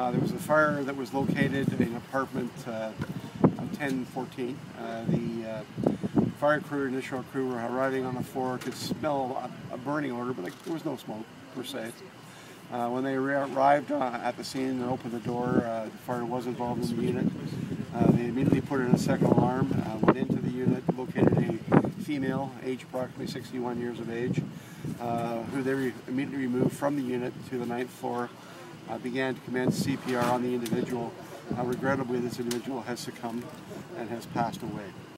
Uh, there was a fire that was located in apartment uh, 1014. Uh, the uh, fire crew, initial crew were arriving on the floor, could smell a, a burning odor, but like, there was no smoke per se. Uh, when they arrived uh, at the scene and opened the door, the fire was involved in the unit. They immediately put in a second alarm, went into the unit, located a female, age approximately 61 years of age, who they re immediately removed from the unit to the ninth floor, began to commence CPR on the individual. regrettably, this individual has succumbed and has passed away.